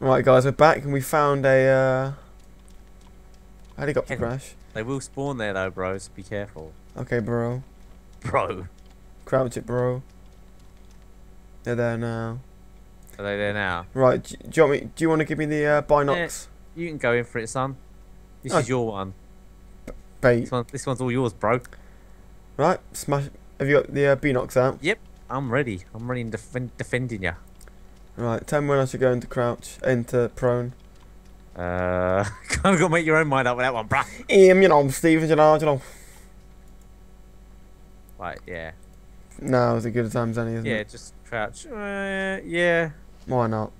Right, guys, we're back and we found a uh, helicopter Heavy. crash. They will spawn there though, bros. Be careful. Okay, bro. Bro. Crouch it, bro. They're there now. Are they there now? Right, do, do you want me? Do you want to give me the uh, binocs You can go in for it, son. This Oh. is your one. bait? This one. This one's all yours, bro. Right, smash. Have you got the uh, binocs out? Yep. I'm ready. I'm ready and defend, defending ya. Right, tell me when I should go into crouch, into prone. Uh, kind of got to make your own mind up with that one, bruh. Um, you know, Steve, you know, you know. Right, yeah. Now is as good a time as any, isn't Yeah, it? just crouch. Uh, yeah. Why not?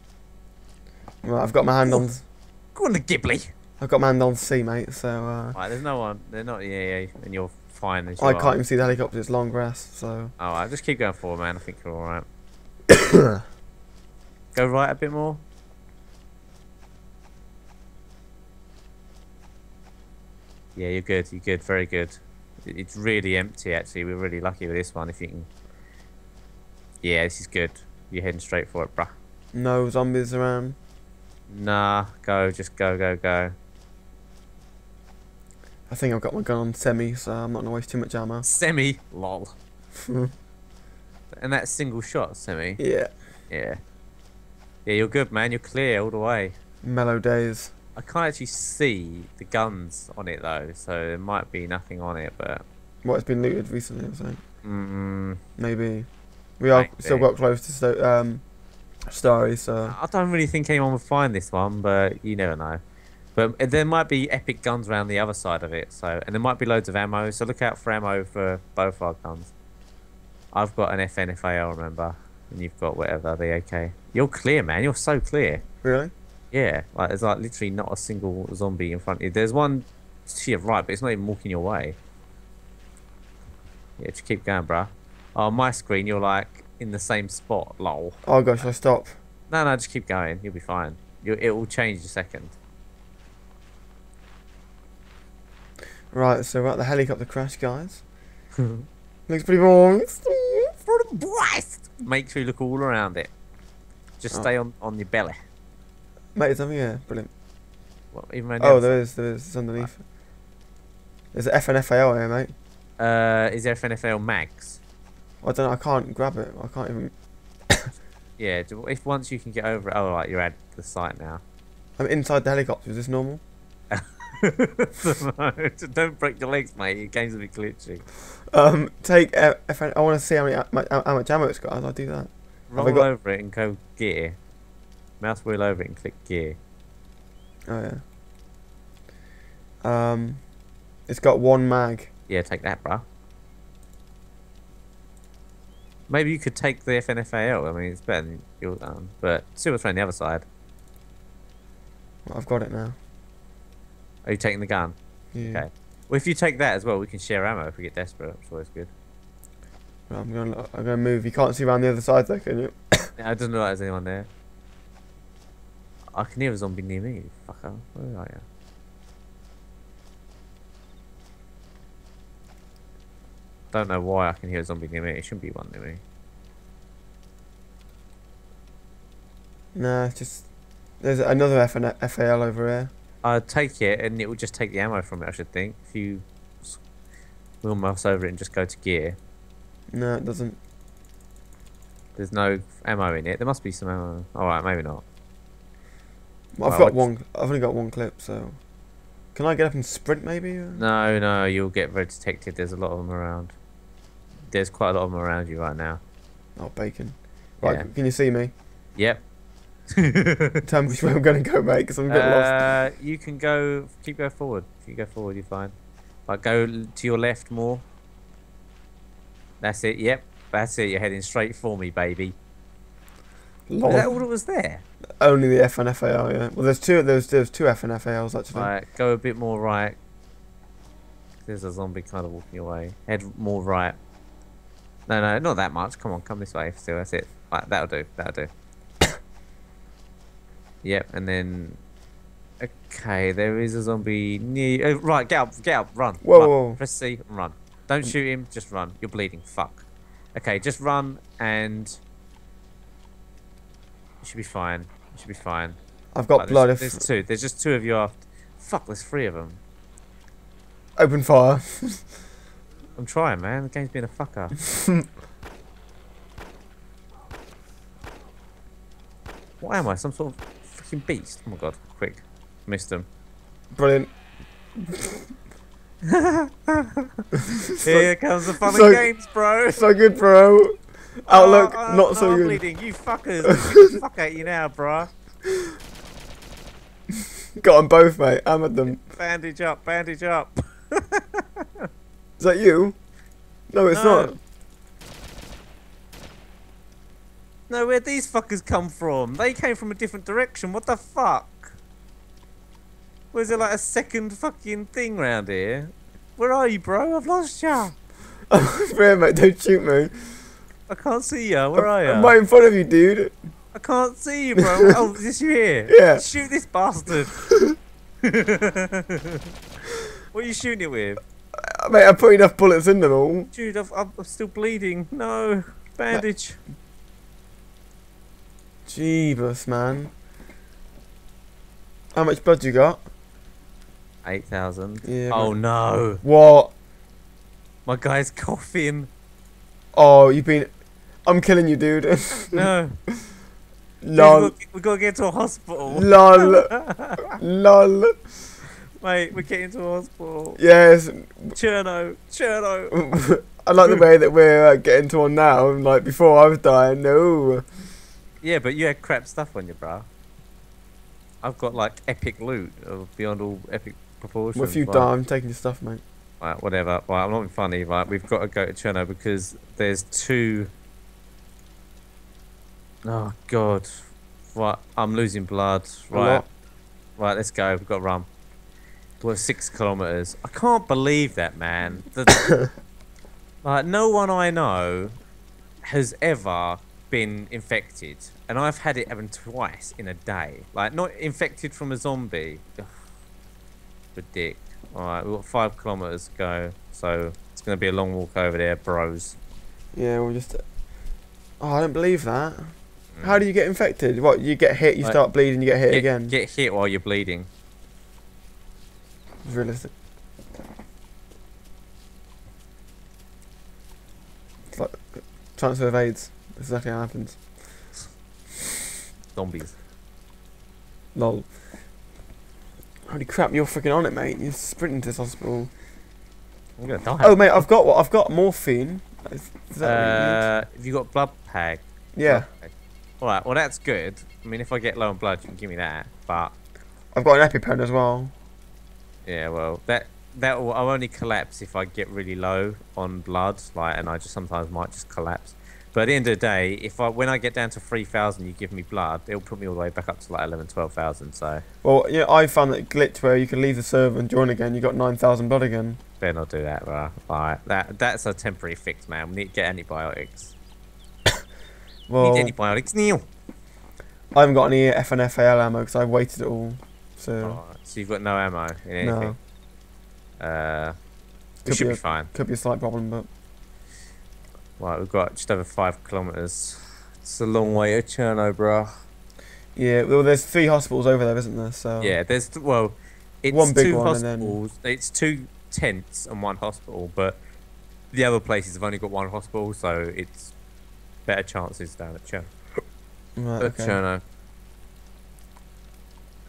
Right, I've got my hand on. Go on the Ghibli. I've got my hand on C, mate. So uh, Right, there's no one. They're not. Yeah, yeah. And you're fine I can't even see the helicopter. It's long grass. So Alright, just keep going forward, man. I think you're alright. Go right a bit more. Yeah, you're good. You're good. Very good. It's really empty, actually. We're really lucky with this one. If you can. Yeah, this is good. You're heading straight for it, bruh. no zombies around. Nah, go. Just go, go, go. I think I've got my gun on semi, so I'm not gonna waste too much ammo. Semi. Lol. And that's single shot, semi. yeah, Yeah. Yeah, you're good, man. You're clear all the way. mellow days. I can't actually see the guns on it though, so there might be nothing on it, but What has been looted recently? I think mm, maybe we are Might still got close to sto- um, Stary, so I don't really think anyone would find this one, but you never know. But there might be epic guns around the other side of it, so and there might be loads of ammo. So look out for ammo for both our guns. I've got an FNFAL, remember, and you've got whatever the okay. You're clear, man. You're so clear. really. Yeah, like there's like literally not a single zombie in front of you. There's one to your right, but it's not even walking your way. Yeah, just keep going, bruh. Oh, on my screen, you're like in the same spot, lol. Oh gosh, I stop. No, no, just keep going. You'll be fine. You, it will change in a second. Right, so we're at the helicopter crash, guys. Looks pretty wrong. For the blast! Make sure you look all around it. Just Oh. stay on, on your belly. Mate, is something yeah, brilliant. What, even Oh, other there is, there is. It's underneath. There's an FNFAL here, mate. Uh, is there FNFL mags? I don't know. I can't grab it. I can't even. Yeah, do- if once you can get over it. Oh, right, you're at the site now. I'm inside the helicopter. Is this normal? Don't break your legs, mate. Your game's a bit glitchy. Um, take uh, FN. I want to see how many how much, how much ammo it's got. I'll do that? I Roll got- over it and go gear. Mouse wheel over it and click gear. Oh yeah. Um, it's got one mag. Yeah, take that, bruh. Maybe you could take the FNFAL. I mean, it's better than your um, but see what's on the other side. I've got it now. Are you taking the gun? Yeah. Okay. Well, if you take that as well, we can share ammo if we get desperate. It's always good. Right, I'm gonna I'm gonna move. You can't see around the other side though, can you? Yeah, it doesn't look like there's anyone there. I can hear a zombie near me. Fucker. Where are you? Don't know why I can hear a zombie near me. It shouldn't be one near me. Nah, it's just there's another FN FAL over here. Uh, take it and it will just take the ammo from it, I should think. If you wheel mouse over it and just go to gear, No, it doesn't. there's no ammo in it. There must be some ammo. Alright, maybe not. I've Well, got one. I've only got one clip, so can I get up and sprint maybe? No, no, you'll get very detected. There's a lot of them around. There's quite a lot of them around you right now. Oh, bacon. Right, Yeah. can you see me? Yep. Tell me which way I'm gonna go, mate, because I'm a bit lost. Uh, you can go, keep going forward. If you go forward, you're fine. Like, go to your left more. That's it, yep. That's it, you're heading straight for me, baby. Is that all that was there? Only the FN FAL, yeah. Well, there's two. There's there's two FNFALs actually. Right, go a bit more right. There's a zombie kind of walking away. Head more right. No, no, not that much. Come on, come this way. Still, that's it. Right, that'll do. That'll do. Yep, and then. Okay, there is a zombie near. Uh, right, get up, get up, run. Whoa, run. whoa. Press C and run. Don't shoot him, just run. You're bleeding. Fuck. Okay, just run and. You should be fine. You should be fine. I've got Like, blood. There's, If there's two. There's just two of you after. Fuck, there's three of them. open fire. I'm trying, man. The game's being a fucker. what am I? Some sort of freaking beast? Oh my god! Quick, missed him. Brilliant. Here comes the fun so- games, bro. So good, bro. Outlook, Oh, oh, not so good. bleeding. You fuckers! Fuck at you now, bro. Got them both, mate. Hammered them. Bandage up, bandage up. Is that you? No, it's No. not. No, where'd these fuckers come from? They came from a different direction. What the fuck? Was there like a second fucking thing round here? Where are you, bro? I've lost ya. I'm mate. Don't shoot me. I can't see ya. Where are I'm right in front of you, dude. I can't see you, bro. oh, is this you here? Yeah. Shoot this bastard. what are you shooting it with? Uh, Mate, I put enough bullets in them all. Dude, I've, I'm I'm still bleeding. No. Bandage. Jeebus, man. How much blood you got? 8,000. Yeah. Oh man. no. What? My guy's coughing. Oh, you've been. I'm killing you, dude. No. Lol. Dude, we gotta get to a hospital. Lol. Lol. Mate, we're getting to a hospital. Yes. Cherno, Cherno. I like the way that we're uh, getting to one now. Like before, I was dying. No. Yeah, but you had crap stuff on you, bro. I've got like epic loot of beyond all epic proportions. Well, if you like- die, I'm taking your stuff, mate. Right, whatever. Right, I'm not being funny. Right, we've got to go to Cherno because there's two. Oh God! Right, I'm losing blood. Right, right. Let's go. We've got to run. We're six kilometers. I can't believe that, man. The, like, no one I know has ever been infected, and I've had it happen twice in a day. Like, not infected from a zombie. Ugh. Ridic. Alright, we've got five kilometers to go, so it's going to be a long walk over there, bros. Yeah, we'll just. Oh, I don't believe that. Mm. How do you get infected? What? You get hit, you Like, start bleeding, you get hit Get, again. get hit while you're bleeding. It's realistic. It's like uh, transfer of AIDS. That's exactly how it happens. Zombies. Lol. Holy crap, you're freaking on it, mate. You're sprinting to this hospital. I'm to die. Oh, mate, I've got what? I've got morphine. Is, is uh, have you got blood you? Yeah. Alright, well, that's good. I mean, if I get low on blood, you can give me that. But, I've got an EpiPen as well. yeah, well, that. That will, I'll only collapse if I get really low on blood, like, and I just sometimes might just collapse. But at the end of the day, if I when I get down to three thousand, you give me blood, it'll put me all the way back up to like 11, 12,000. So Well, yeah, I found that glitch where you can leave the server and join again. You got 9,000 blood again. better not do that, bro. Like that that's a temporary fix, man. We need to get antibiotics. Well, need antibiotics, Neil. I haven't got any FNFAL ammo because I've waited it all. So, so you've got no ammo in anything. no. Uh, we Could should be be a- fine. Could be a slight problem, but. Right, we've got just over five kilometers. It's a long way to Cherno, bro. Yeah, well, there's three hospitals over there, isn't there? So. Yeah, there's well, it's One big two one and then- hospitals. It's two tents and one hospital, but the other places have only got one hospital, so it's better chances down at Cherno. Right, At okay. Cherno.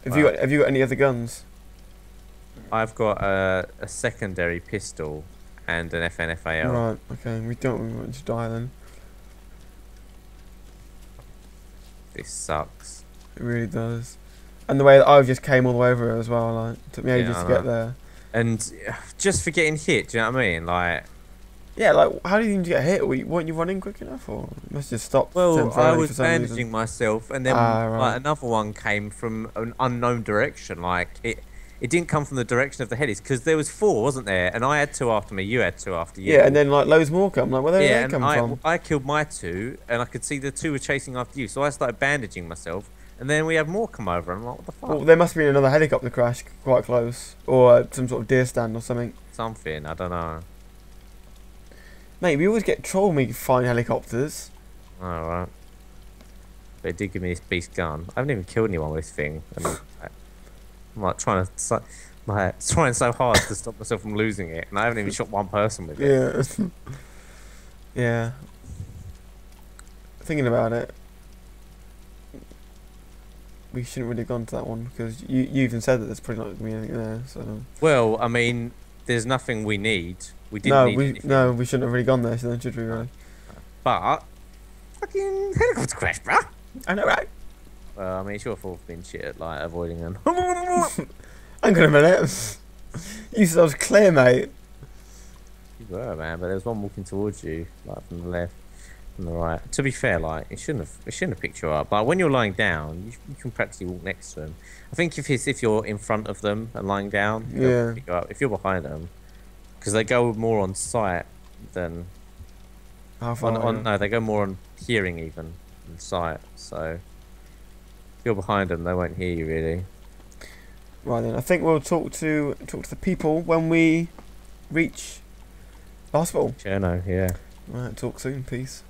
Have you got Have you got any other guns? I've got a, a secondary pistol and an FNFAL. Right. Okay. We don't really want to die then. This sucks. It really does. And the way that I just came all the way over it as well. Like, it took me ages I to get there. And uh, just for getting hit, do you know what I mean? Like, Yeah. Like, how did you even get hit? Were you, weren't you running quick enough, or you must just stop? well, I was bandaging reason? myself, and then Ah, right. like another one came from an unknown direction. Like it, it didn't come from the direction of the headies because there was four, wasn't there? And I had two after me. You had two after you. Yeah, and then like loads more come. Like, where did yeah, they come I, from? I killed my two, and I could see the two were chasing after you. So I started bandaging myself, and then we had more come over. And I'm like, what the fuck? Well, there must have been another helicopter crash quite close, or uh, some sort of deer stand or something. Something I don't know. Mate, we always get trolled when we find helicopters. All right. but it did give me this beast gun. I haven't even killed anyone with this thing. I'm like trying to so, like trying so hard to stop myself from losing it, and I haven't even shot one person with it. Yeah. yeah. Thinking about it, we shouldn't really have gone to that one because you you even said that there's probably not going to be anything there. So Well, I mean, there's nothing we need. We didn't no, need we anything. no, we shouldn't have really gone there. So then should we really? But fucking helicopter crash, bruh. I know, right? Well, I mean, it's your fault for being shit at like avoiding them. Hang on a minute. you said I was clear, mate. You were, man, but there was one walking towards you, like from the left, from the right. To be fair, like it shouldn't have, it shouldn't have picked you up. But when you're lying down, you, you can practically walk next to them. I think if it's if you're in front of them and lying down, Yeah. pick you up. If you're behind them, because they go more on sight than How far? on, on no, they go more on hearing even than sight. So you're behind them, they won't hear you really. Right then, I think we'll talk to talk to the people when we reach the hospital. Cherno, yeah. Right, talk soon. Peace.